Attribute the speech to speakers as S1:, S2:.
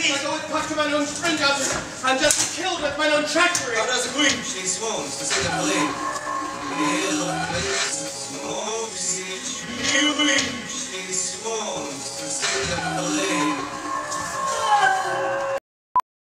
S1: sea, I
S2: go with touch to mine own spring guns, and just killed with mine own treachery. How
S3: does a queen? She swoons to see them believe.